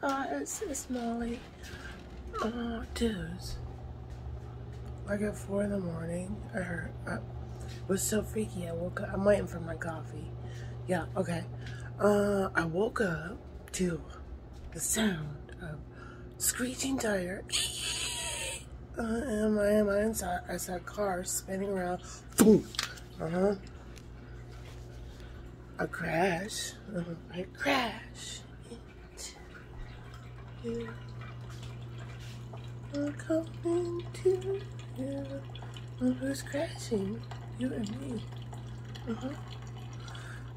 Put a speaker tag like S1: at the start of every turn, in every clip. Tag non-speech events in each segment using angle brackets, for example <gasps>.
S1: guys, it's Molly. Oh, dudes. Like at 4 in the morning, I heard, uh, it was so freaky. I woke up, I'm waiting for my coffee. Yeah, okay. Uh, I woke up to the sound of screeching tire. <laughs> Uh, am I, am I inside? I saw a car spinning around. Boom. Uh-huh. A crash. Uh -huh. A crash. You are coming to you. Well, who's crashing? You and me. Uh-huh.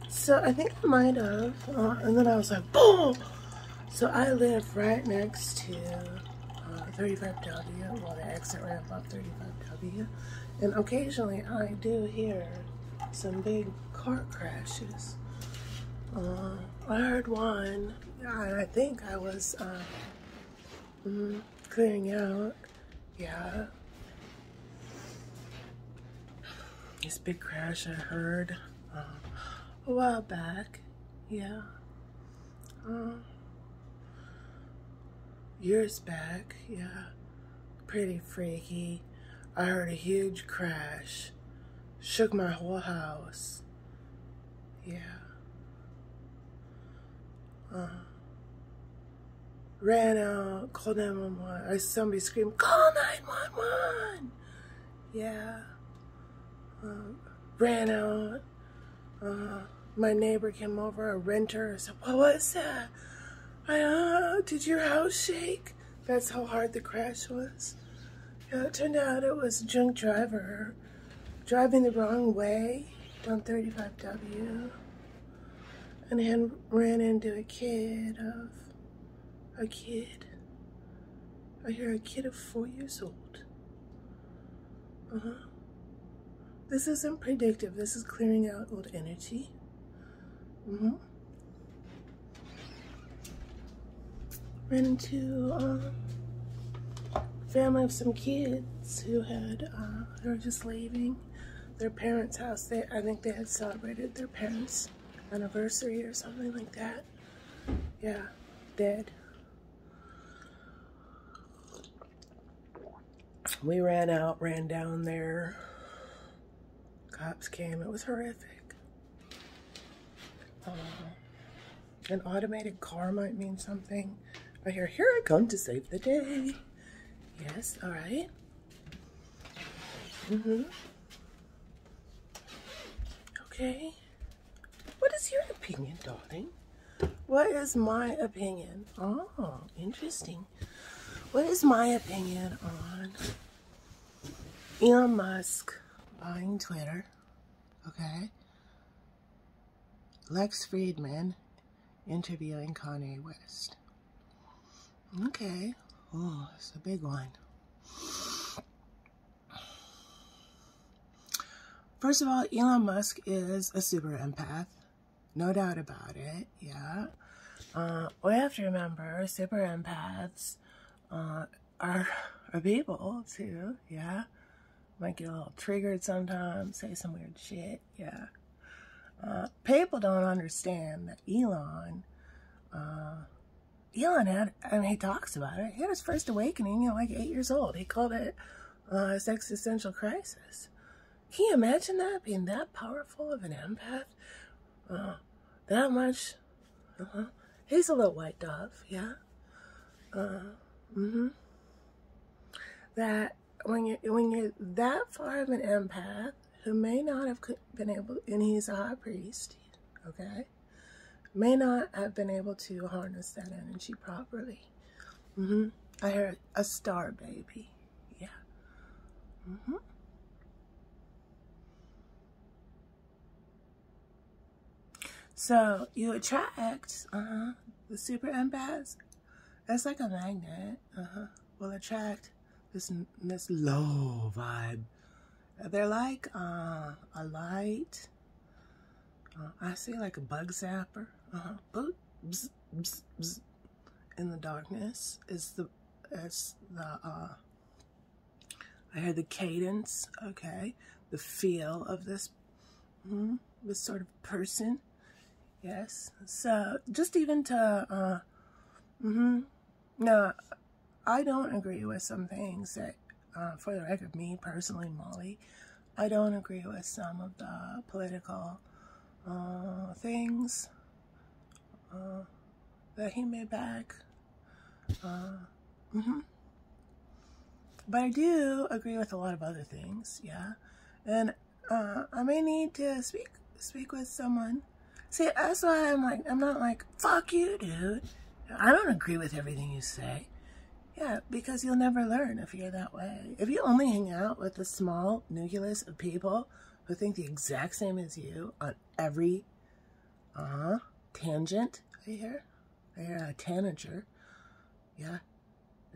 S1: So I think I might have. Uh, and then I was like, boom! So I live right next to uh, 35W, well, the exit ramp up 35W. And occasionally I do hear some big car crashes. Uh, I heard one, I think I was mm, clearing out, yeah. This big crash I heard uh, a while back, yeah. Uh, years back, yeah. Pretty freaky. I heard a huge crash. Shook my whole house. Yeah. Uh, ran out, called 911. I somebody screamed, call 911! Yeah. Uh, ran out. Uh, my neighbor came over, a renter. I said, what was that? I, uh, did your house shake? That's how hard the crash was. Yeah, it turned out it was a drunk driver driving the wrong way on 35W and then ran into a kid of a kid. I hear a kid of four years old. Uh-huh. This isn't predictive. This is clearing out old energy. Mm-hmm. Ran into um, family of some kids who had uh, they were just leaving their parents' house. They I think they had celebrated their parents' anniversary or something like that. Yeah, dead. We ran out, ran down there. Cops came. It was horrific. Uh, an automated car might mean something. I hear, here I come to save the day. Yes, all right. Mm-hmm. Okay. What is your opinion, darling? What is my opinion? Oh, interesting. What is my opinion on Elon Musk buying Twitter? Okay. Lex Fridman interviewing Kanye West. Okay. Oh, it's a big one. First of all, Elon Musk is a super empath. No doubt about it, yeah. Uh, we have to remember, super empaths uh, are, are people, too, yeah. Might get a little triggered sometimes, say some weird shit, yeah. Uh, people don't understand that Elon, uh, Elon had, and he talks about it, he had his first awakening at like eight years old. He called it uh, his existential crisis. Can you imagine that, being that powerful of an empath? Uh, that much. Uh-huh. He's a little white dove, yeah. Uh, mm-hmm. That when you're when you're that far of an empath who may not have been able, and he's a high priest, okay, may not have been able to harness that energy properly. Mm-hmm. I heard a star baby, yeah. Mm-hmm. So you attract uh-huh, the super empaths. That's like a magnet. Uh-huh. Will attract this this low vibe. They're like uh, a light. Uh, I see like a bug zapper. Uh-huh. Bzz, bzz, bzz. In the darkness is the is the uh I heard the cadence, okay, the feel of this mm, this sort of person Yes. So just even to uh, Mm-hmm. No, I don't agree with some things that, uh, for the record, me personally, Molly, I don't agree with some of the political uh, things uh, that he made back. Uh, mm-hmm. But I do agree with a lot of other things, yeah. And uh, I may need to speak speak with someone. See, that's why I'm like, I'm not like, fuck you, dude. I don't agree with everything you say. Yeah, because you'll never learn if you're that way. If you only hang out with a small nucleus of people who think the exact same as you on every uh, tangent, I hear, I hear a tanager, yeah.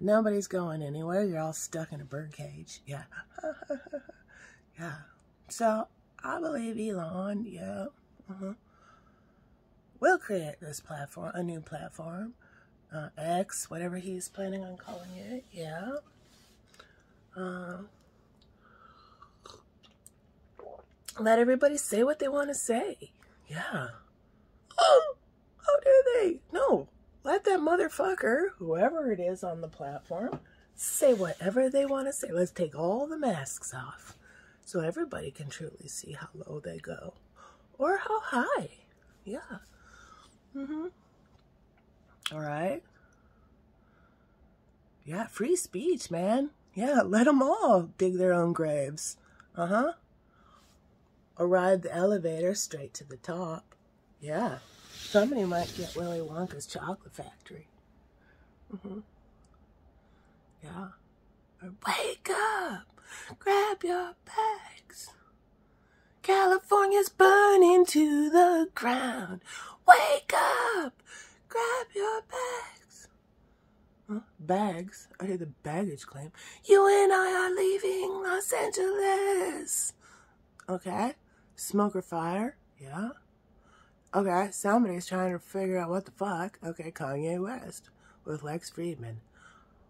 S1: Nobody's going anywhere. You're all stuck in a birdcage. Yeah. <laughs> yeah. So I believe Elon, yeah, uh-huh, will create this platform, a new platform, uh, X, whatever he's planning on calling it. Yeah. Um, let everybody say what they want to say. Yeah. Oh, how dare they? No, let that motherfucker, whoever it is on the platform, say whatever they want to say. Let's take all the masks off so everybody can truly see how low they go or how high. Yeah. Mm-hmm. All right. Yeah, free speech, man. Yeah, let them all dig their own graves. Uh-huh. Or ride the elevator straight to the top. Yeah. Somebody might get Willy Wonka's chocolate factory. Mm-hmm. Yeah. Or wake up! Grab your bags. California's burning to the ground. Wake up! Grab your bags. Huh? Bags? I hear the baggage claim. You and I are leaving Los Angeles. Okay. Smoke or fire? Yeah. Okay, somebody's trying to figure out what the fuck. Okay, Kanye West with Lex Fridman.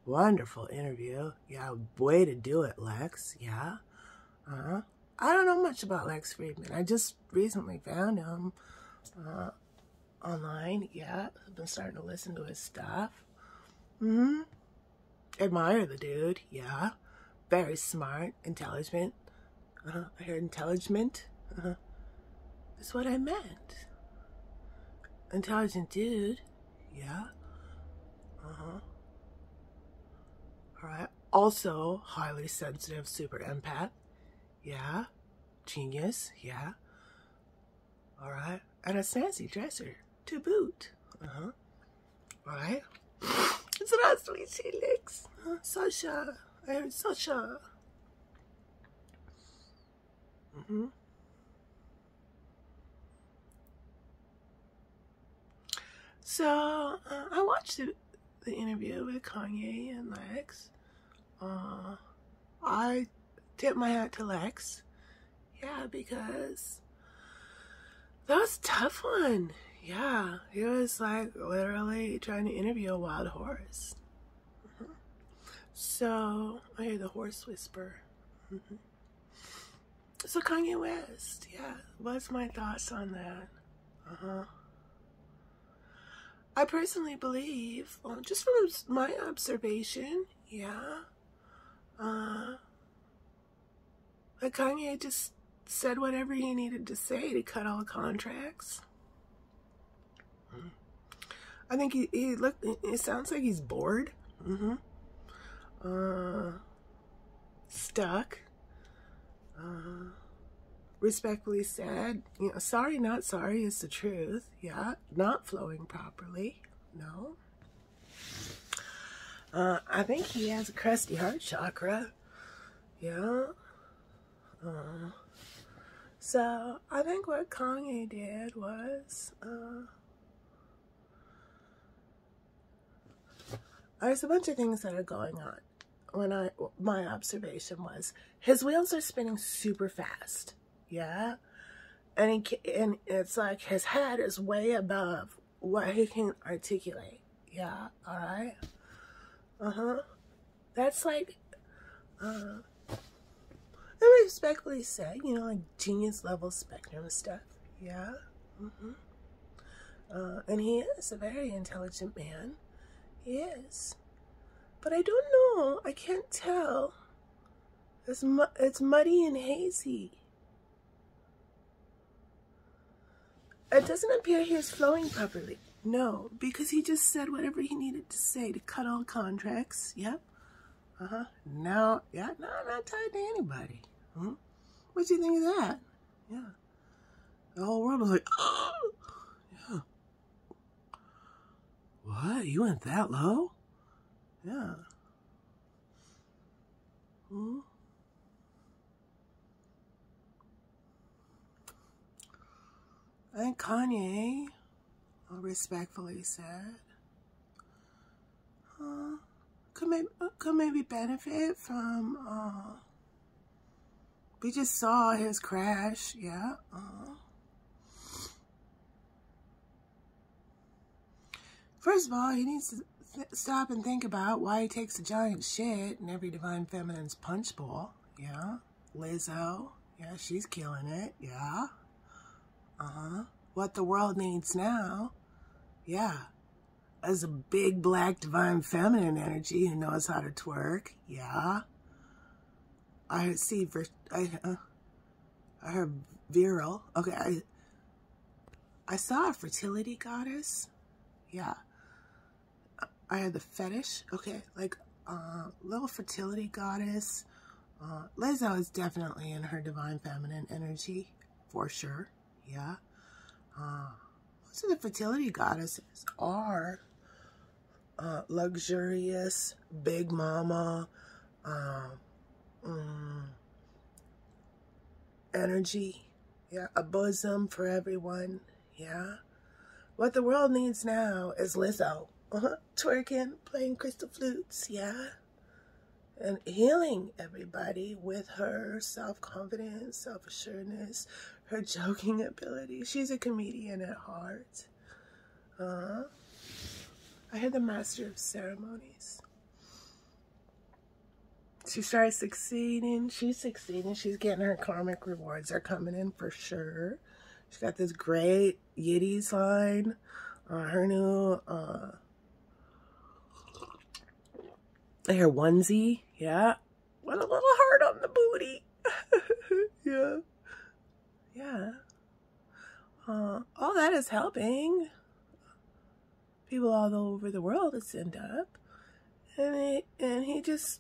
S1: Wonderful interview. Yeah, way to do it, Lex. Yeah. Uh-huh. I don't know much about Lex Fridman. I just recently found him uh, online. Yeah, I've been starting to listen to his stuff. Mm-hmm. Admire the dude. Yeah. Very smart, intelligent. Uh-huh. I heard intelligent. Uh-huh. That's what I meant intelligent dude. Yeah. Uh-huh. Alright. Also, highly sensitive super empath. Yeah. Genius. Yeah. Alright. And a sassy dresser to boot. Uh-huh. Alright. Здравствуй, Felix. Uh, Sasha. I heard Sasha. Mm-hmm. So uh, I watched the, the, interview with Kanye and Lex. Uh, I tip my hat to Lex. Yeah, because that was a tough one. Yeah, he was like literally trying to interview a wild horse. So I hear the horse whisper. Mm-hmm. So Kanye West, yeah, what's my thoughts on that? Uh huh. I personally believe, well, just from my observation, yeah, uh, like Kanye just said whatever he needed to say to cut all contracts. I think he, he look. It sounds like he's bored. Mm-hmm. Uh, stuck. Uh, respectfully said, you know, sorry, not sorry is the truth. Yeah, not flowing properly. No. Uh, I think he has a crusty heart chakra. Yeah. Uh, so I think what Kanye did was, uh, there's a bunch of things that are going on. When I, my observation was, his wheels are spinning super fast. Yeah. And he and it's like his head is way above what he can articulate. Yeah. All right. Uh-huh. That's like uh I respectfully say you know like genius level spectrum stuff. Yeah. Mm-hmm. Uh, and he is a very intelligent man Yes. But I don't know. I can't tell. It's, mu it's muddy and hazy. It doesn't appear he is flowing properly. No, because he just said whatever he needed to say to cut all contracts. Yep. Uh-huh. Now, yeah, no, I'm not tied to anybody. Hmm? What do you think of that? Yeah. The whole world was like, <gasps> oh, yeah. What? You went that low? Yeah. Hmm? Think Kanye respectfully said, could maybe, could maybe benefit from, uh, we just saw his crash, yeah, uh, First of all, he needs to stop and think about why he takes a giant shit in every Divine Feminine's punch bowl. Yeah. Lizzo. Yeah, she's killing it. Yeah. Uh-huh. What the world needs now, yeah, as a big black divine feminine energy who knows how to twerk, yeah. I see, I, uh, I heard virile. Okay, I, I saw a fertility goddess. Yeah. I had the fetish. Okay, like uh, little fertility goddess. Uh, Lizzo is definitely in her divine feminine energy, for sure. Yeah. Uh, most of the fertility goddesses are uh, luxurious, big mama, um, energy. Yeah, a bosom for everyone. Yeah. What the world needs now is Lizzo. Uh -huh. Twerking, playing crystal flutes. Yeah and healing everybody with her self-confidence, self-assuredness, her <laughs> joking ability. She's a comedian at heart. Uh, I had the master of ceremonies. She starts succeeding. She's succeeding. She's getting her karmic rewards. are coming in for sure. She's got this great Yitty's line. Uh, her new uh, her onesie. Yeah. With a little heart on the booty. <laughs> yeah. Yeah. Uh, all that is helping people all over the world to send up. And he, and he just,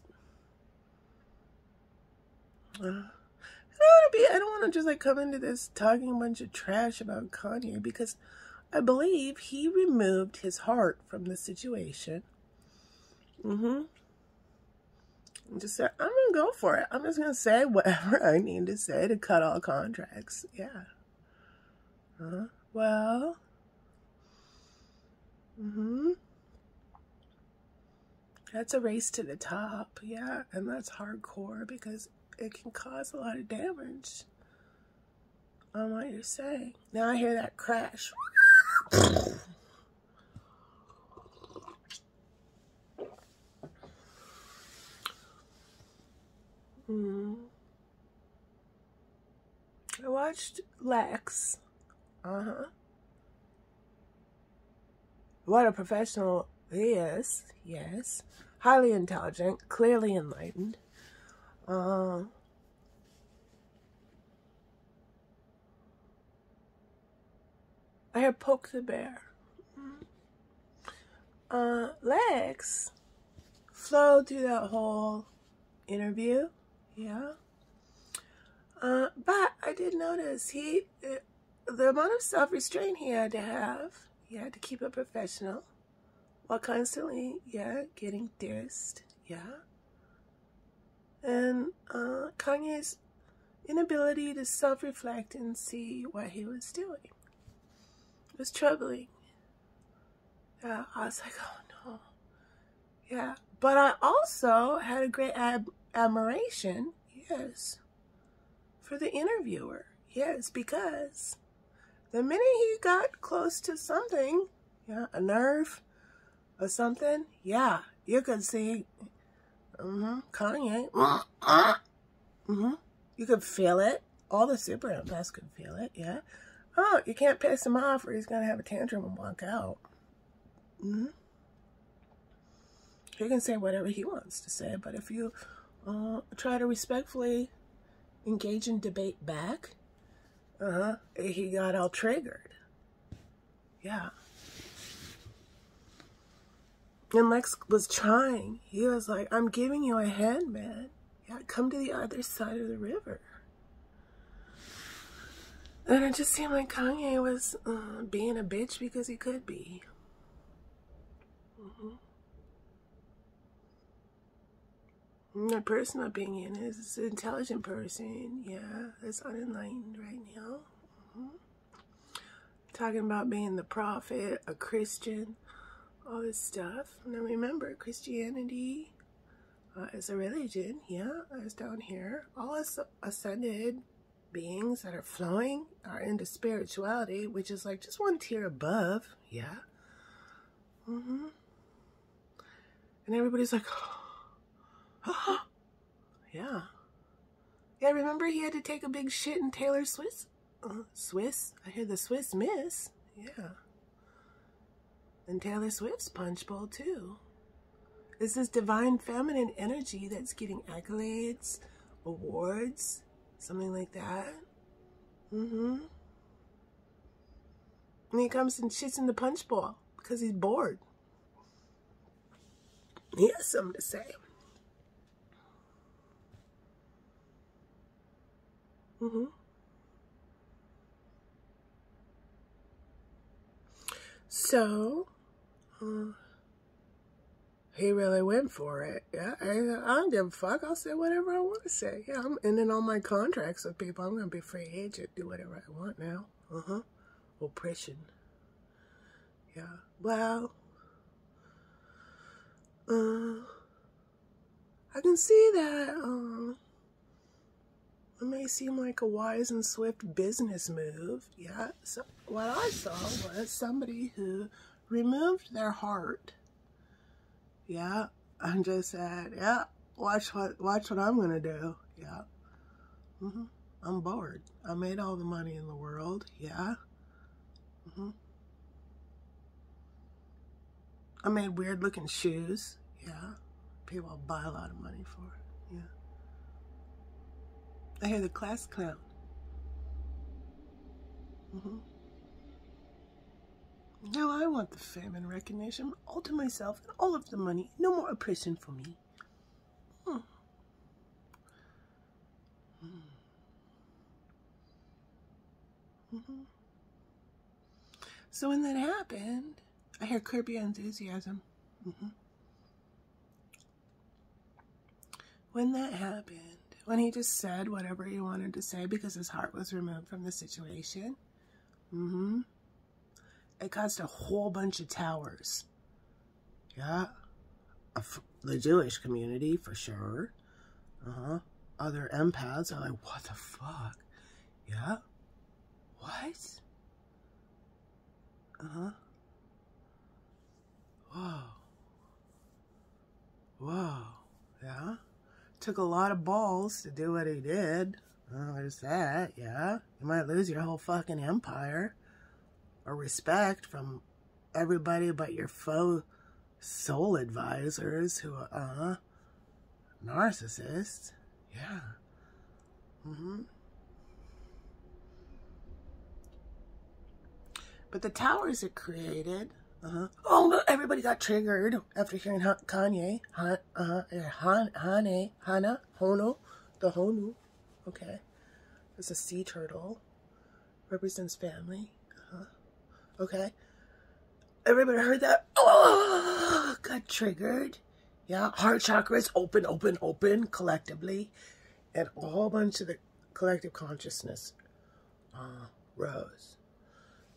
S1: uh, I don't want to be, I don't want to just like come into this talking a bunch of trash about Kanye because I believe he removed his heart from the situation. Mm-hmm. And just said, I'm going to go for it. I'm just going to say whatever I need to say to cut all contracts. Yeah. Uh, well, mm-hmm. That's a race to the top. Yeah. And that's hardcore because it can cause a lot of damage on what you're saying. Now I hear that crash. <laughs> Mm. I watched Lex. Uh huh. What a professional he is. Yes. Highly intelligent, clearly enlightened. Uh, I have poked the bear. Uh, Lex flowed through that whole interview yeah. Uh, but I did notice he, the amount of self-restraint he had to have, he had to keep it professional while constantly, yeah, getting dissed, yeah. And uh, Kanye's inability to self-reflect and see what he was doing. It was troubling. Yeah, I was like, <laughs> oh no. Yeah, but I also had a great ab admiration, yes, for the interviewer. Yes, because the minute he got close to something, yeah, a nerve or something, yeah, you could see, mm-hmm, Kanye, mm-hmm, you could feel it. All the super empaths could feel it, yeah. Oh, you can't piss him off or he's going to have a tantrum and walk out. Mm-hmm. he can say whatever he wants to say, but if you uh, try to respectfully engage in debate back, uh-huh, he got all triggered. Yeah. And Lex was trying. He was like, I'm giving you a hand, man. Yeah, come to the other side of the river. And it just seemed like Kanye was uh, being a bitch because he could be. Mm -hmm. My personal opinion is an intelligent person, yeah, that's unenlightened right now. Mm -hmm. Talking about being the prophet, a Christian, all this stuff. Now remember, Christianity uh, is a religion, yeah, as down here. All us ascended beings that are flowing are into spirituality, which is like just one tier above, yeah. Mm-hmm. And everybody's like, <gasps> <gasps> yeah. Yeah, remember he had to take a big shit in Taylor Swiss? Uh, Swiss? I hear the Swiss Miss. Yeah. And Taylor Swift's Punch Bowl, too. It's this divine feminine energy that's getting accolades, awards, something like that. Mm-hmm. And he comes and shits in the punch bowl because he's bored. He has something to say. Mm-hmm. So, uh, he really went for it. Yeah, I, I don't give a fuck. I'll say whatever I want to say. Yeah, I'm ending all my contracts with people. I'm going to be free agent, do whatever I want now. Uh-huh. Oppression. Yeah. Well, uh, I can see that, um, it may seem like a wise and swift business move. Yeah. So what I saw was somebody who removed their heart. Yeah. And just said, yeah, watch what, watch what I'm going to do. Yeah. Mm -hmm. I'm bored. I made all the money in the world. Yeah. Mm -hmm. I made weird looking shoes. Yeah. People buy a lot of money for. It. Yeah. I hear the class clown. Mm -hmm. Now I want the fame and recognition, all to myself and all of the money. No more oppression for me. Hmm. Mm -hmm. So when that happened, I hear Curb Your Enthusiasm. Mm -hmm. When that happened, when he just said whatever he wanted to say because his heart was removed from the situation. Mm-hmm. It caused a whole bunch of towers. Yeah. The Jewish community, for sure. Uh-huh. Other empaths are like, what the fuck? Yeah. What? Uh-huh. Whoa. Whoa. Yeah took a lot of balls to do what he did. Well, there's that, yeah. You might lose your whole fucking empire or respect from everybody but your faux soul advisors who are, uh, narcissists. Yeah. Mm-hmm. But the towers it created uh-huh. Oh, everybody got triggered after hearing Kanye. Han, uh, Han, Hane, Hana, Hono, the Honu. Okay. There's a sea turtle. Represents family. Uh-huh. Okay. Everybody heard that? Oh, got triggered. Yeah, heart chakras open, open, open collectively. And a whole bunch of the collective consciousness uh, rose.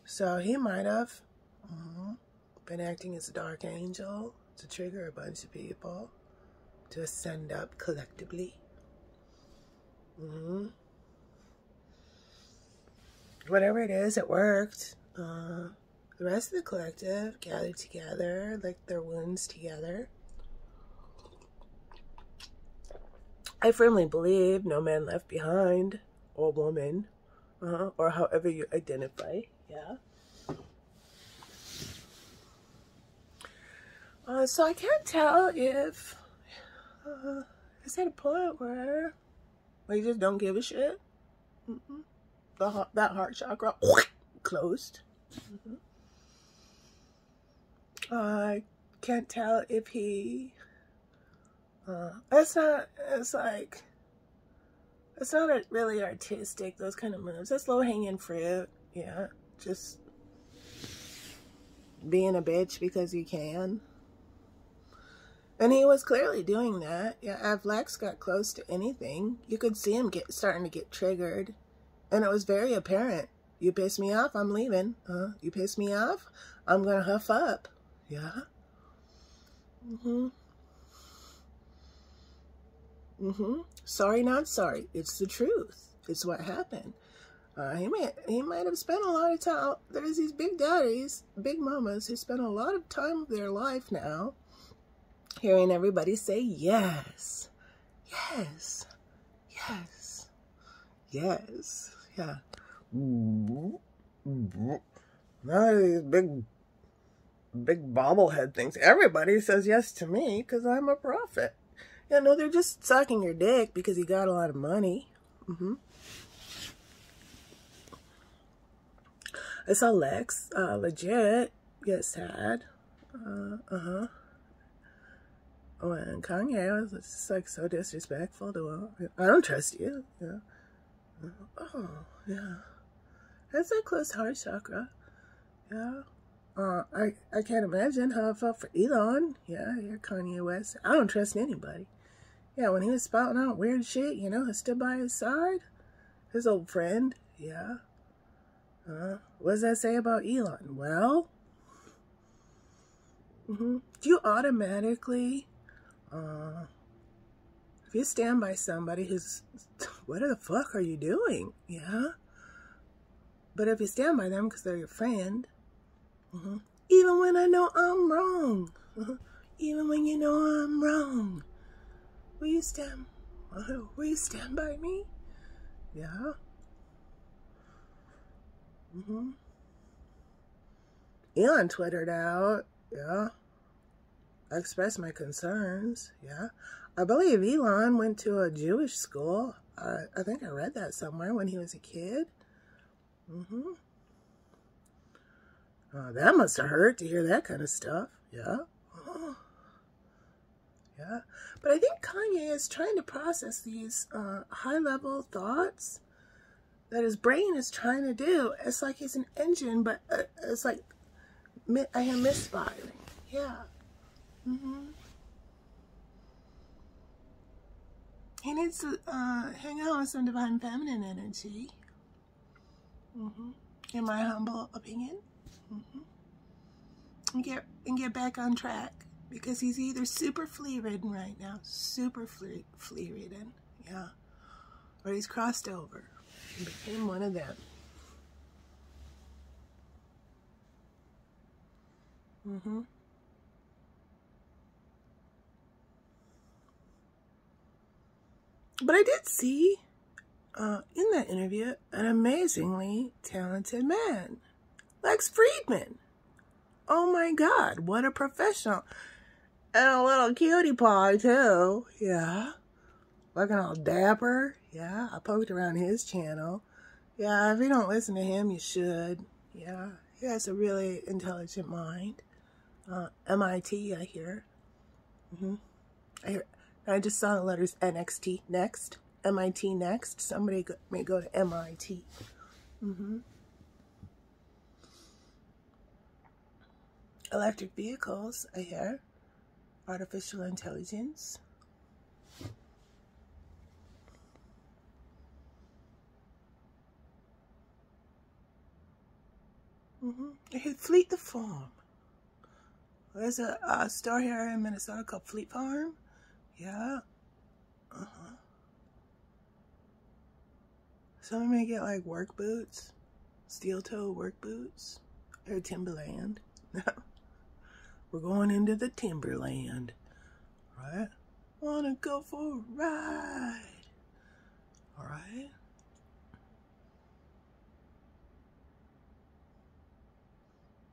S1: So he might have. -huh been acting as a dark angel to trigger a bunch of people to ascend up collectively. Mm -hmm. Whatever it is, it worked. Uh, the rest of the collective gathered together, licked their wounds together. I firmly believe no man left behind, or woman, uh -huh, or however you identify, yeah. Uh, so I can't tell if uh, it's at a point where we just don't give a shit. Mm. The that heart chakra <laughs> closed. Mm -hmm. I can't tell if he. Uh, it's not. It's like. It's not really artistic. Those kind of moves. That's low hanging fruit. Yeah, just being a bitch because you can. And he was clearly doing that. Yeah, Lex got close to anything, you could see him get starting to get triggered. And it was very apparent. You piss me off, I'm leaving. Uh, you piss me off, I'm going to huff up. Yeah. Mm-hmm. Mm-hmm. Sorry, not sorry. It's the truth. It's what happened. Uh, he might he might have spent a lot of time. There's these big daddies, big mamas who spend a lot of time of their life now hearing everybody say yes, yes, yes, yes, yeah. None of these big, big bobblehead things. Everybody says yes to me because I'm a prophet. Yeah, no, they're just sucking your dick because you got a lot of money. Mm-hmm. I saw Lex, uh, legit, get sad. Uh, uh-huh. And Kanye was just like so disrespectful to her. I don't trust you. Yeah. Oh, yeah. That's a close heart chakra. Yeah. Uh, I, I can't imagine how I felt for Elon. Yeah, you're Kanye West. I don't trust anybody. Yeah, when he was spouting out weird shit, you know, I stood by his side. His old friend. Yeah. Uh, what does that say about Elon? Well, mm -hmm. do you automatically uh, if you stand by somebody who's, <laughs> what the fuck are you doing? Yeah. But if you stand by them because they're your friend, -huh, even when I know I'm wrong, -huh, even when you know I'm wrong, will you stand? will you stand by me? Yeah. Mm-hmm. Elon twittered out. Yeah. I expressed my concerns, yeah. I believe Elon went to a Jewish school. I, I think I read that somewhere when he was a kid. Mm-hmm. Uh, that must have hurt to hear that kind of stuff. Yeah. <gasps> Yeah. But I think Kanye is trying to process these uh, high-level thoughts that his brain is trying to do. It's like he's an engine, but uh, it's like I am misfiring. Yeah. Mm-hmm. He needs to uh, hang out with some divine feminine energy. Mm-hmm. In my humble opinion. Mm-hmm. And get and get back on track because he's either super flea ridden right now, super flea flea ridden, yeah, or he's crossed over and became one of them. Mm-hmm. But I did see uh, in that interview an amazingly talented man, Lex Fridman. Oh my God, what a professional. And a little cutie pie too. Yeah. Looking all dapper. Yeah. I poked around his channel. Yeah, if you don't listen to him, you should. Yeah. He has a really intelligent mind. Uh, MIT, I hear. Mm-hmm. I hear I just saw the letters NXT next, MIT next. Somebody go, may go to MIT. Mm-hmm. Electric vehicles, I hear. Artificial intelligence. Mm-hmm. I hear Fleet the Farm. There's a, a store here in Minnesota called Fleet Farm. Yeah. Uh-huh. Someone may get like work boots, steel toe work boots, or Timberland. <laughs> No. We're going into the Timberland, right? Wanna go for a ride, all right?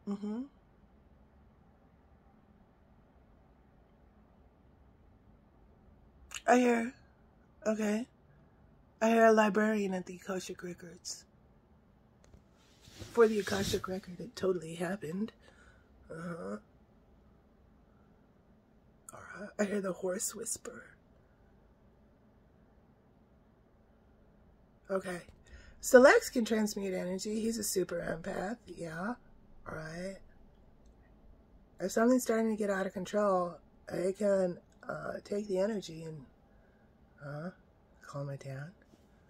S1: Mm-hmm. I hear, okay. I hear a librarian at the Akashic Records. For the Akashic Record, it totally happened. Uh-huh. Alright, I hear the horse whisper. Okay. So Lex can transmute energy. He's a super empath. Yeah. Alright. If something's starting to get out of control, I can uh, take the energy and uh, calm it down.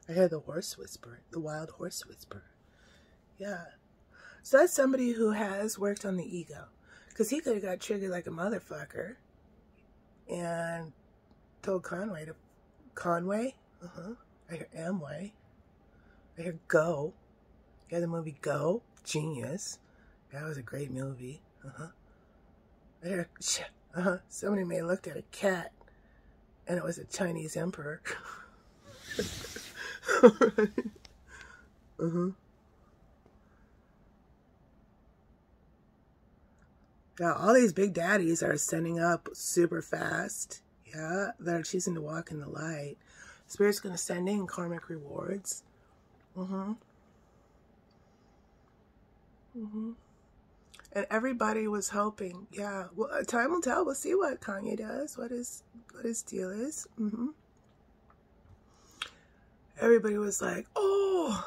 S1: I hear the horse whisper, the wild horse whisper. Yeah. So that's somebody who has worked on the ego. Because he could have got triggered like a motherfucker and told Conway to, Conway? Uh-huh. I hear Amway. I hear Go. Yeah, the movie Go. Genius. That was a great movie. Uh-huh. I hear, <laughs> uh-huh. Somebody may have looked at a cat and it was a Chinese emperor. <laughs> uh-huh. Yeah, all these big daddies are sending up super fast. Yeah, they're choosing to walk in the light. Spirit's going to send in karmic rewards. Mm-hmm. Mm-hmm. And everybody was hoping. Yeah, well, uh, time will tell. We'll see what Kanye does, what his, what his deal is. Mm-hmm. Everybody was like, oh,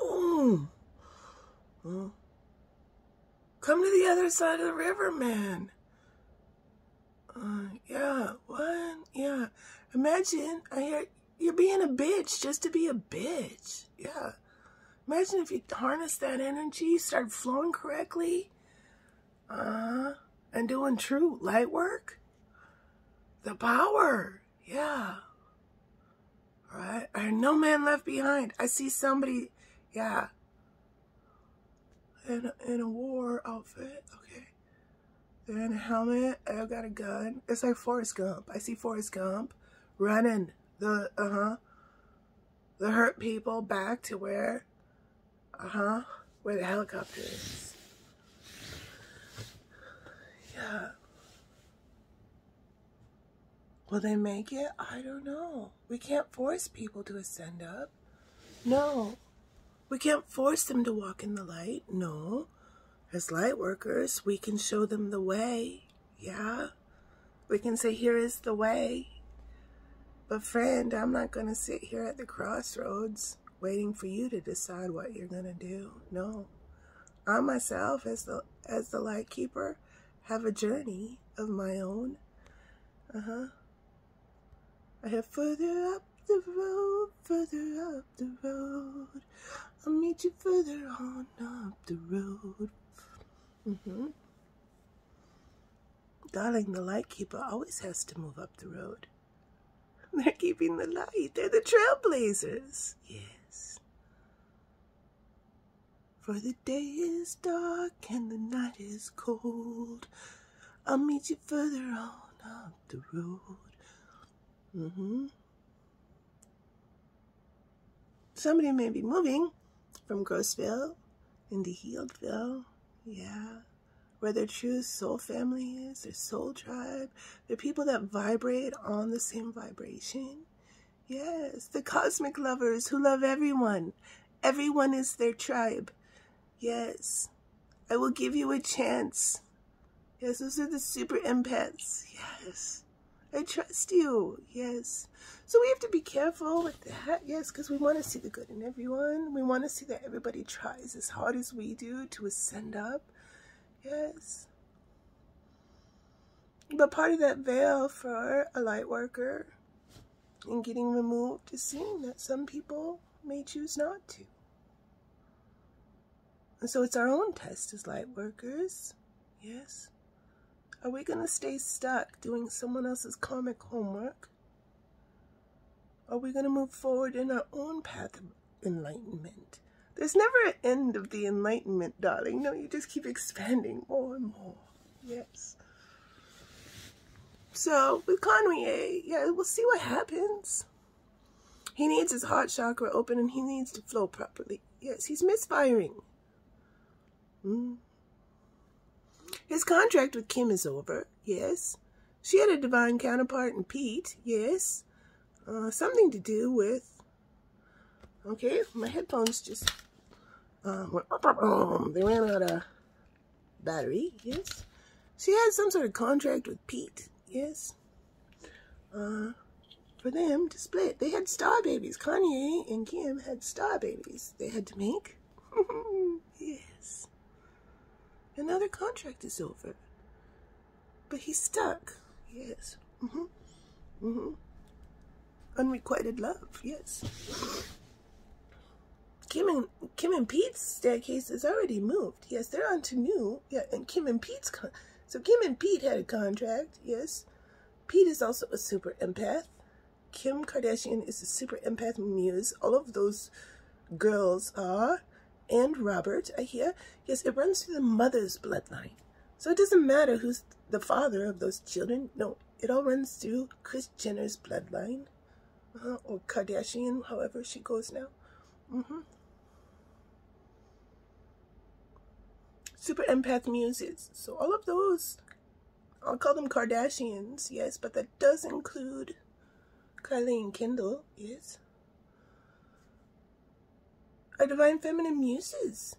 S1: oh, oh. Come to the other side of the river, man. Uh, yeah, what? Yeah. Imagine, I hear you're being a bitch just to be a bitch. Yeah. Imagine if you harness that energy, start flowing correctly, uh, and doing true light work. The power. Yeah. Right. And no man left behind. I see somebody, yeah, in a, in a war outfit. Okay. They're in a helmet. I've got a gun. It's like Forrest Gump. I see Forrest Gump running the, uh-huh, the hurt people back to where, uh-huh, where the helicopter is. Will they make it? I don't know. We can't force people to ascend up. No. We can't force them to walk in the light. No. As light workers, we can show them the way. Yeah. We can say, here is the way. But friend, I'm not going to sit here at the crossroads waiting for you to decide what you're going to do. No. I myself, as the, as the light keeper, have a journey of my own. Uh-huh. I have further up the road, further up the road. I'll meet you further on up the road. Mm-hmm. Darling, the light keeper always has to move up the road. <laughs> They're keeping the light. They're the trailblazers. Yes. For the day is dark and the night is cold. I'll meet you further on up the road. Mm-hmm. Somebody may be moving from Grossville into Healdville. Yeah. Where their true soul family is, their soul tribe. They're people that vibrate on the same vibration. Yes, the cosmic lovers who love everyone. Everyone is their tribe. Yes. I will give you a chance. Yes, those are the super empaths. Yes. I trust you. Yes. So we have to be careful with that. Yes, because we want to see the good in everyone. We want to see that everybody tries as hard as we do to ascend up. Yes. But part of that veil for a light worker in getting removed is seeing that some people may choose not to. And so it's our own test as light workers. Yes. Are we going to stay stuck doing someone else's karmic homework? Are we going to move forward in our own path of enlightenment? There's never an end of the enlightenment, darling. No, you just keep expanding more and more. Yes. So, with Conway, yeah, we'll see what happens. He needs his heart chakra open and he needs to flow properly. Yes, he's misfiring. Mm. His contract with Kim is over, yes. She had a divine counterpart in Pete, yes. Uh, something to do with, okay, my headphones just uh, went, they ran out of battery, yes. She had some sort of contract with Pete, yes. Uh, for them to split. They had star babies. Kanye and Kim had star babies they had to make. <laughs> Another contract is over. But he's stuck. Yes. Mm-hmm. Mm-hmm. Unrequited love, yes. Kim and Kim and Pete's staircase is already moved. Yes, they're on to new. Yeah, and Kim and Pete's so Kim and Pete had a contract. Yes, Pete is also a super empath. Kim Kardashian is a super empath muse. All of those girls are, and Robert, I hear. Yes, it runs through the mother's bloodline. So it doesn't matter who's the father of those children. No, it all runs through Kris Jenner's bloodline. Uh or Kardashian, however she goes now. Mm -hmm. Super empath muses. So all of those, I'll call them Kardashians, yes, but that does include Kylie and Kendall, yes. Our divine feminine muses.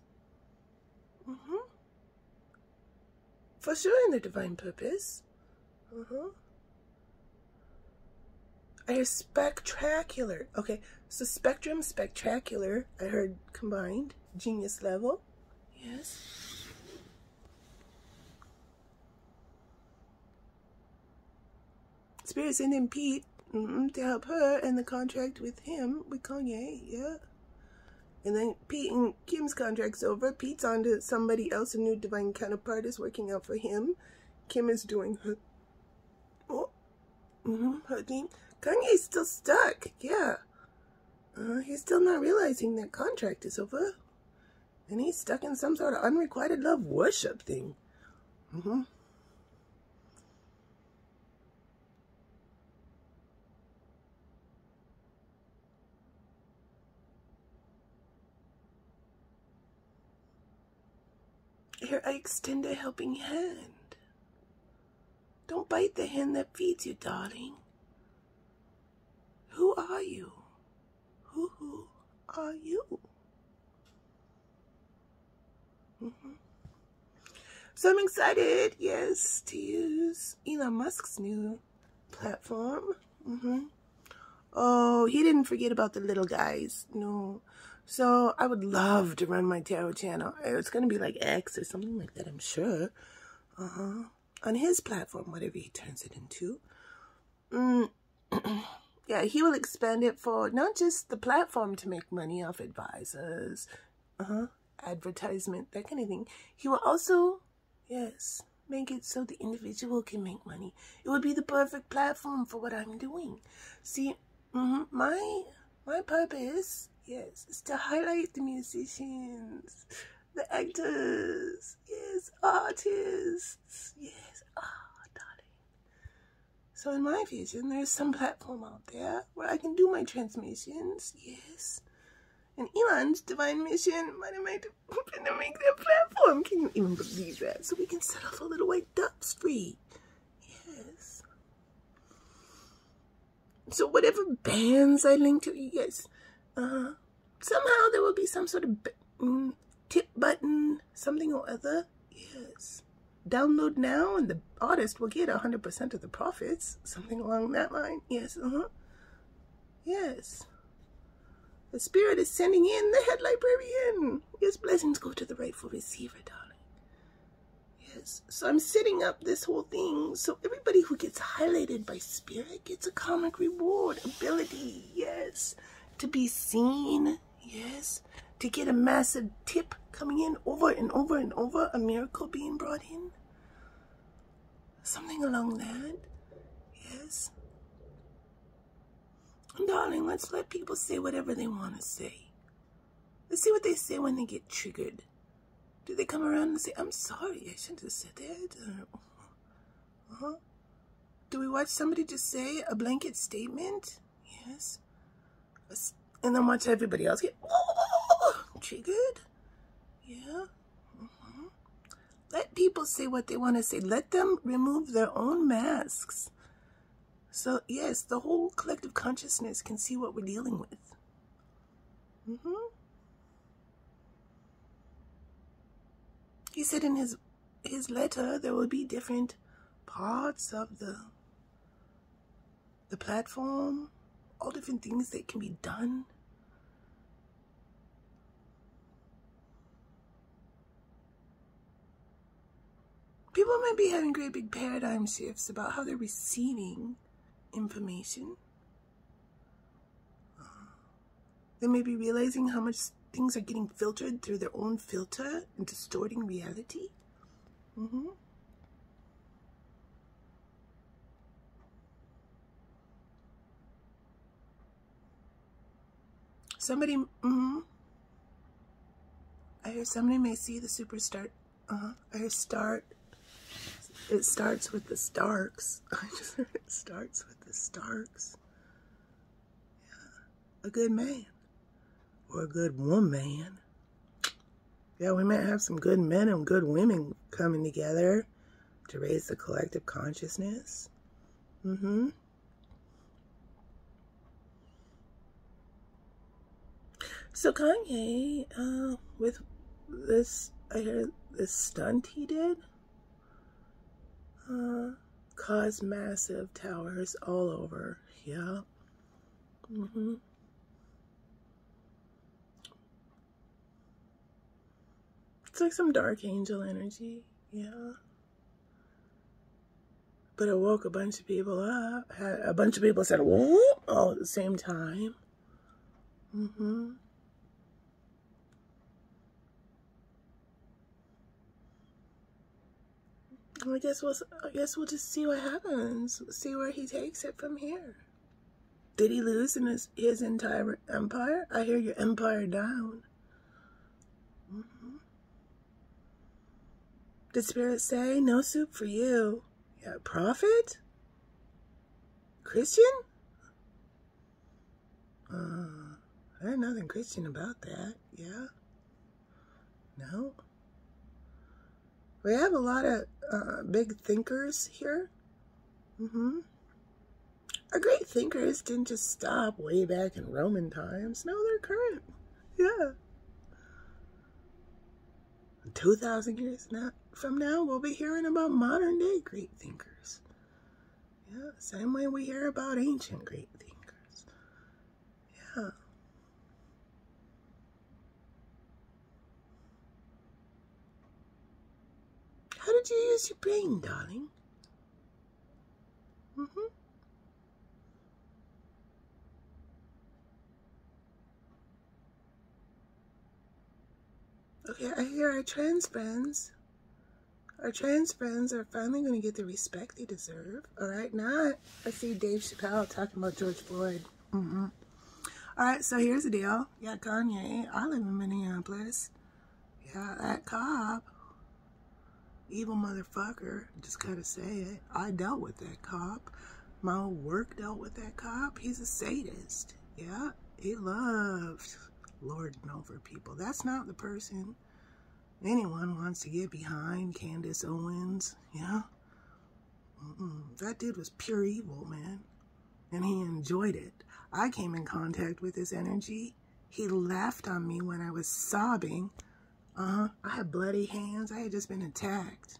S1: For sure in the divine purpose. Uh-huh. I hear spectacular. Okay, so spectrum, spectacular, I heard combined. Genius level. Yes. Spirit sending Pete mm -hmm, to help her and the contract with him, with Kanye, yeah. And then Pete and Kim's contract's over. Pete's on to somebody else, a new divine counterpart is working out for him. Kim is doing her, oh, mm -hmm, her thing. Kanye's still stuck, yeah. Uh, he's still not realizing that contract is over. And he's stuck in some sort of unrequited love worship thing. Mm-hmm. Here, I extend a helping hand. Don't bite the hand that feeds you, darling. Who are you? Who, who are you? Mm -hmm. So I'm excited, yes, to use Elon Musk's new platform. Mm -hmm. Oh, he didn't forget about the little guys. No. So I would love to run my tarot channel. It's going to be like X or something like that, I'm sure. Uh-huh. On his platform, whatever he turns it into. Mm. <clears throat> yeah, he will expand it for not just the platform to make money off advisors, uh-huh, advertisement, that kind of thing. He will also, yes, make it so the individual can make money. It would be the perfect platform for what I'm doing. See, mm -hmm, my my purpose Yes, it's to highlight the musicians, the actors, yes, artists, yes, ah, oh, darling. So in my vision, there's some platform out there where I can do my transmissions, yes. And Elon's divine mission might have made to make that platform. Can you even believe that? So we can set off a little white ducks free. Yes. So whatever bands I link to, yes, uh, somehow there will be some sort of mm, tip button, something or other. Yes. Download now and the artist will get 100% of the profits. Something along that line. Yes. Uh-huh. Yes. The spirit is sending in the head librarian. Yes, blessings go to the rightful receiver, darling. Yes. So I'm setting up this whole thing so everybody who gets highlighted by spirit gets a comic reward, ability. Yes to be seen, yes, to get a massive tip coming in over and over and over, a miracle being brought in. Something along that, yes. And darling, let's let people say whatever they want to say. Let's see what they say when they get triggered. Do they come around and say, I'm sorry, I shouldn't have said that? uh-huh. Do we watch somebody just say a blanket statement? Yes and then watch everybody else get <laughs> oh, triggered. Yeah. Mm -hmm. Let people say what they want to say. Let them remove their own masks. So, yes, the whole collective consciousness can see what we're dealing with. Mm-hmm. He said in his his letter there will be different parts of the the platform, all different things that can be done. People might be having great big paradigm shifts about how they're receiving information. They may be realizing how much things are getting filtered through their own filter and distorting reality. Mm-hmm. Somebody, mm-hmm. I hear somebody may see the super start. Uh, I hear start. It starts with the Starks. <laughs> I just heard it starts with the Starks. Yeah. A good man. Or a good woman. Yeah, we might have some good men and good women coming together to raise the collective consciousness. Mm-hmm. So Kanye, uh, with this, I heard this stunt he did, uh, caused massive towers all over. Yeah. Mm-hmm. It's like some dark angel energy. Yeah. But it woke a bunch of people up. A bunch of people said, whoop, all at the same time. Mm-hmm. I guess we'll I guess we'll just see what happens. See where he takes it from here. Did he lose in his, his entire empire? I hear your empire down. Mm -hmm. Did Spirit say no soup for you? Yeah, prophet? Christian? Uh, there's nothing Christian about that. Yeah? No? We have a lot of uh, big thinkers here. Mm-hmm. Our great thinkers didn't just stop way back in Roman times. No, they're current. Yeah. 2,000 years now, from now, we'll be hearing about modern day great thinkers. Yeah, same way we hear about ancient great thinkers. Yeah. How did you use your brain, darling? Mm-hmm. Okay, I hear our trans friends, our trans friends are finally going to get the respect they deserve. All right, now I see Dave Chappelle talking about George Floyd. Mm-hmm. All right, so here's the deal. Yeah, Kanye, I live in Minneapolis. Yeah, that cop evil motherfucker. Just gotta say it. I dealt with that cop. My work dealt with that cop. He's a sadist. Yeah, he loved lording over people. That's not the person anyone wants to get behind. Candace Owens. Yeah. Mm -mm. That dude was pure evil, man. And he enjoyed it. I came in contact with his energy. He laughed on me when I was sobbing uh-huh. I had bloody hands. I had just been attacked.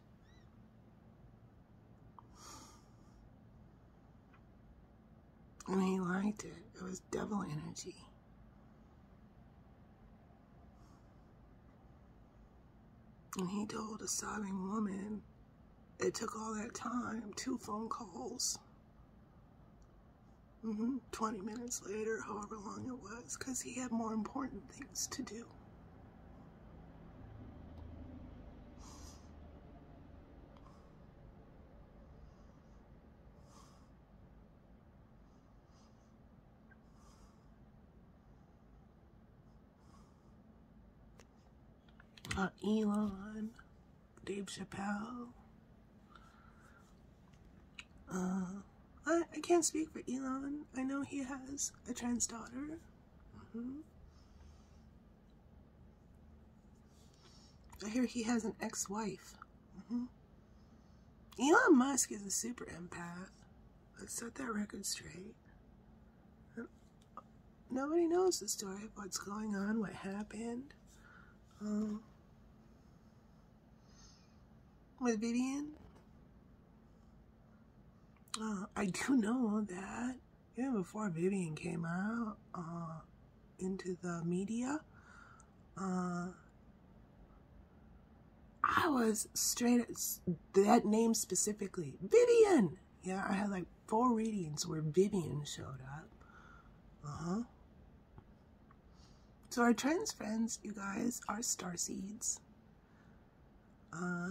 S1: And he liked it. It was devil energy. And he told a sobbing woman it took all that time, two phone calls. Mm -hmm. 20 minutes later, however long it was, because he had more important things to do. Uh, Elon, Dave Chappelle. Uh, I, I can't speak for Elon. I know he has a trans daughter. Mm -hmm. I hear he has an ex-wife. Mm -hmm. Elon Musk is a super empath. Let's set that record straight. Nobody knows the story of what's going on, what happened. Um, with Vivian. Uh, I do know that even before Vivian came out uh, into the media, uh, I was straight at that name specifically, Vivian. Yeah, I had like four readings where Vivian showed up. Uh huh. So our trans friends, you guys, are star seeds. Uh,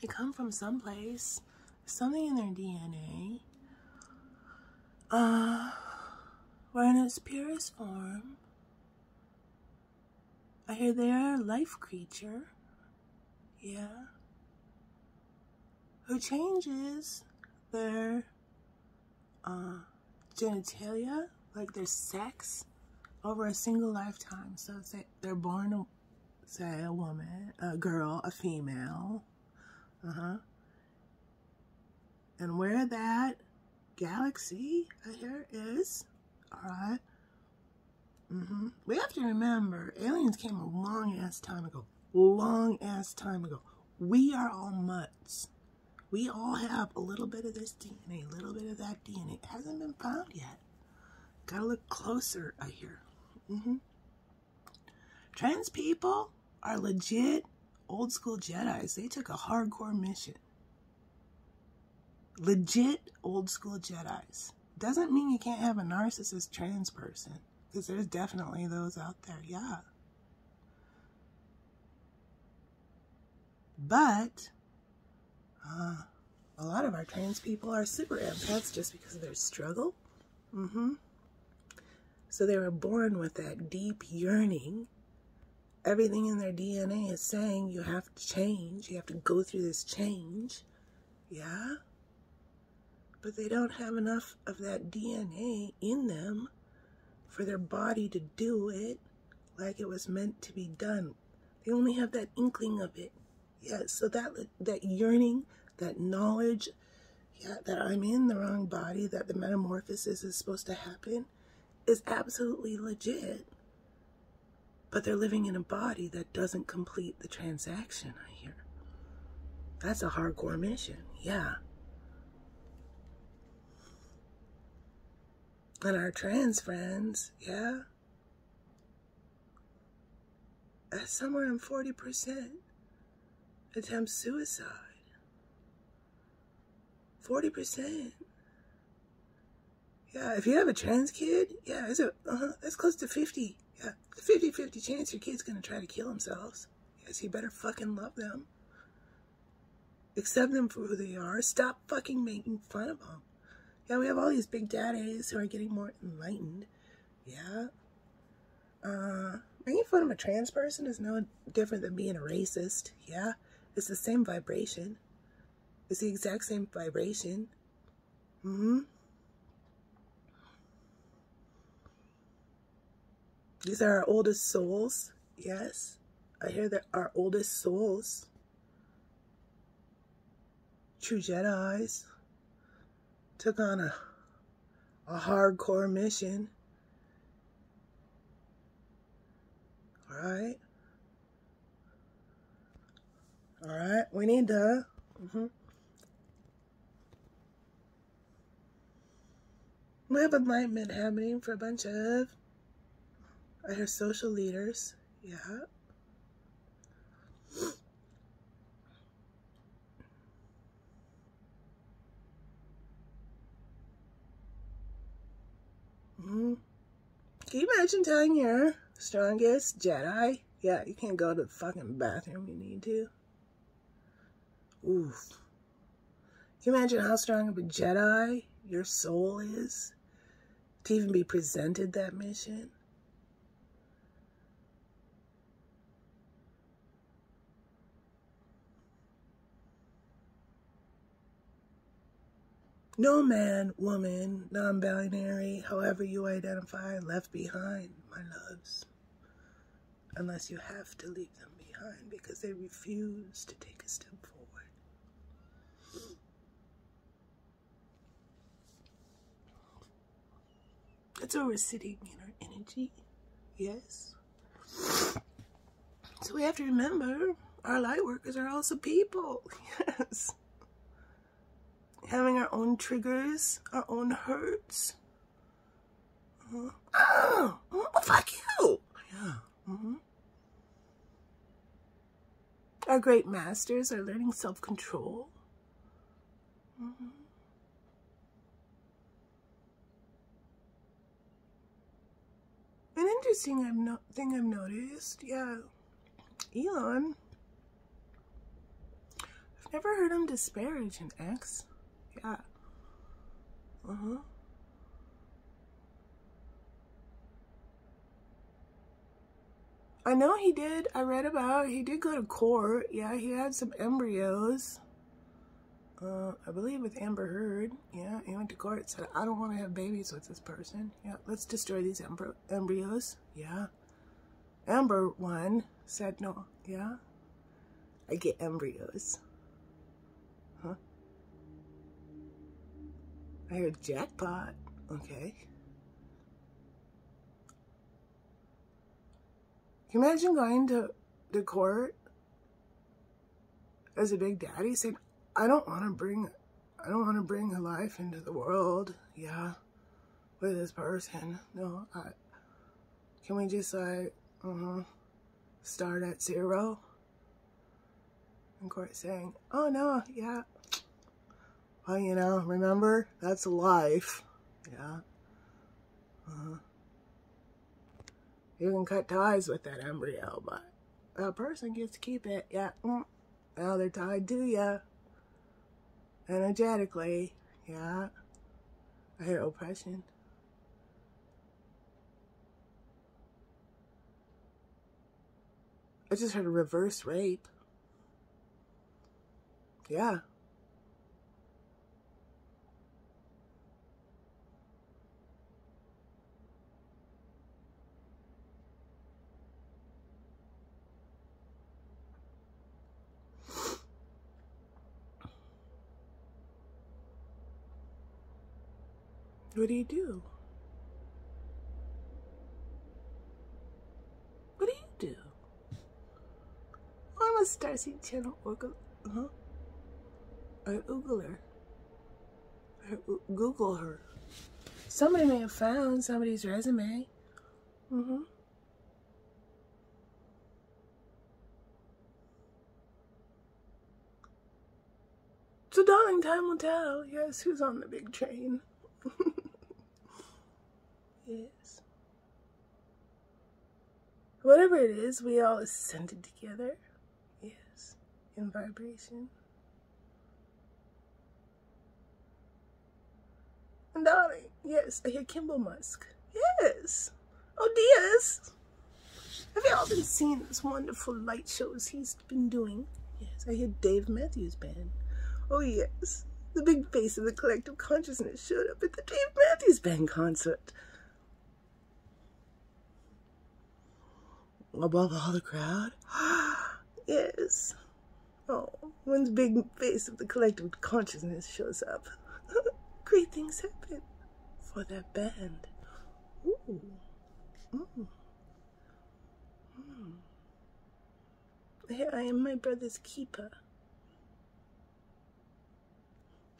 S1: they come from someplace, something in their DNA. Uh, where in its purest form, I hear they are a life creature. Yeah. Who changes their uh, genitalia, like their sex, over a single lifetime. So say they're born, say a woman, a girl, a female. Uh huh. And where that galaxy I hear is, all right. Mm-hmm. We have to remember, aliens came a long ass time ago. Long ass time ago. We are all mutts. We all have a little bit of this DNA, a little bit of that DNA. It hasn't been found yet. Gotta look closer, I hear. Mm-hmm. Trans people are legit old school Jedi's. They took a hardcore mission. Legit old school Jedi's. Doesn't mean you can't have a narcissist trans person. Because there's definitely those out there, yeah. But uh, a lot of our trans people are super empaths just because of their struggle. Mm-hmm. So they were born with that deep yearning. Everything in their DNA is saying you have to change. You have to go through this change. Yeah? But they don't have enough of that DNA in them for their body to do it like it was meant to be done. They only have that inkling of it. Yeah, so that that yearning, that knowledge, yeah, that I'm in the wrong body, that the metamorphosis is supposed to happen, is absolutely legit. But they're living in a body that doesn't complete the transaction, I hear. That's a hardcore mission, yeah. And our trans friends, yeah, that's somewhere in 40% attempt suicide. 40%. Yeah, if you have a trans kid, yeah, it's a, uh-huh, that's close to 50. Yeah, 50-50 chance your kid's gonna try to kill themselves. Yes, you better fucking love them. Accept them for who they are. Stop fucking making fun of them. Yeah, we have all these big daddies who are getting more enlightened. Yeah. Uh, making fun of a trans person is no different than being a racist. Yeah. It's the same vibration. It's the exact same vibration. Mm-hmm. These are our oldest souls. Yes. I hear that our oldest souls. True Jedi's took on a, a hardcore mission. All right. All right. We need to. Mm-hmm. We have enlightenment happening for a bunch of I hear social leaders. Yeah. Mm. Can you imagine telling your strongest Jedi, yeah, you can't go to the fucking bathroom you need to? Oof. Can you imagine how strong of a Jedi your soul is to even be presented that mission? No man, woman, non binary, however you identify, left behind, my loves. Unless you have to leave them behind because they refuse to take a step forward. That's where we're sitting in our energy, yes. So we have to remember our light workers are also people, <laughs> yes. Having our own triggers, our own hurts. Uh, oh, oh, fuck you. Yeah. Mm -hmm. Our great masters are learning self-control. Mm -hmm. An interesting I've no thing I've noticed, yeah, Elon. I've never heard him disparage an ex. Yeah. Uh-huh. I know he did. I read about He did go to court. Yeah, he had some embryos. Uh, I believe with Amber Heard. Yeah, he went to court said, I don't want to have babies with this person. Yeah, let's destroy these embryos. Yeah. Amber one said no. Yeah. I get embryos. I heard jackpot. Okay. Can you imagine going to the court as a big daddy saying, I don't want to bring, I don't want to bring a life into the world. Yeah. With this person. No, I, can we just like, uh -huh, start at zero? And court saying, oh no, yeah. Well, you know, remember, that's life. Yeah. Uh -huh. You can cut ties with that embryo, but a person gets to keep it. Yeah. Mm. Well, they're tied to you. Energetically. Yeah. I hear oppression. I just heard a reverse rape. Yeah. What do you do? What do you do? I'm a Starseed channel Google, huh? I Google her. I Google her. Somebody may have found somebody's resume. Mm-hmm. So, darling, time will tell. Yes, who's on the big train? <laughs> yes. Whatever it is, we all ascended together. Yes. In vibration. And darling, yes, I hear Kimbal Musk. Yes. Oh, Diaz. Have you all been seeing those wonderful light shows he's been doing? Yes, I hear Dave Matthews Band. Oh, yes. The big face of the collective consciousness showed up at the Dave Matthews Band concert. Above all the crowd? <gasps> yes. Oh, when the big face of the collective consciousness shows up, <laughs> great things happen for that band. Ooh. Mm. Mm. Here I am, my brother's keeper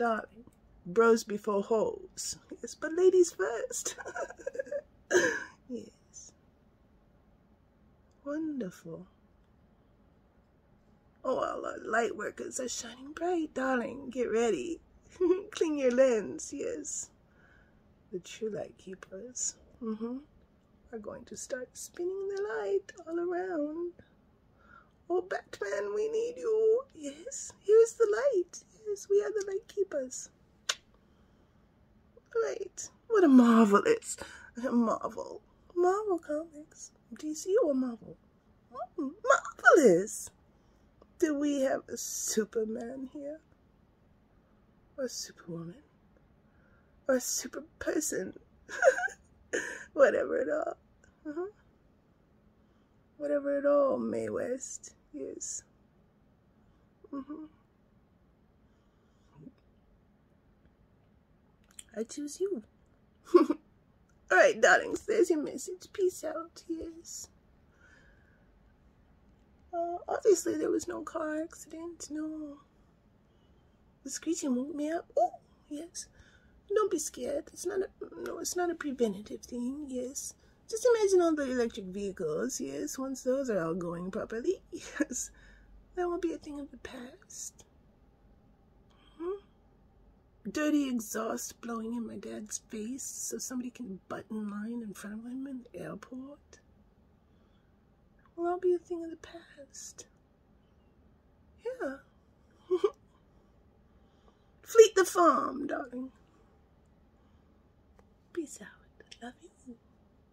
S1: darling. Bros before hoes. Yes, but ladies first. <laughs> yes. Wonderful. Oh, all our light workers are shining bright, darling. Get ready. <laughs> Clean your lens, yes. The true light keepers mm-hmm, are going to start spinning the light all around. Oh, Batman, we need you. Yes, here's the light. Yes, we are the light keepers. Right. What a marvelous, marvel. Marvel Comics. DC or Marvel? Mm, marvelous. Do we have a Superman here? Or a Superwoman? Or a super person? <laughs> Whatever it all. Uh -huh. Whatever it all, Mae West. Yes. Mm-hmm. I choose you. <laughs> All right, darlings, there's your message. Peace out, yes. Uh, obviously, there was no car accident, no. The screeching woke me up. Oh, yes. Don't be scared. It's not a, no, it's not a preventative thing, yes. Just imagine all the electric vehicles, yes, once those are all going properly, <laughs> yes. That will be a thing of the past. Dirty exhaust blowing in my dad's face so somebody can butt in line in front of him in the airport. Will all be a thing of the past. Yeah. <laughs> Fleet the farm, darling. Peace out. Love you.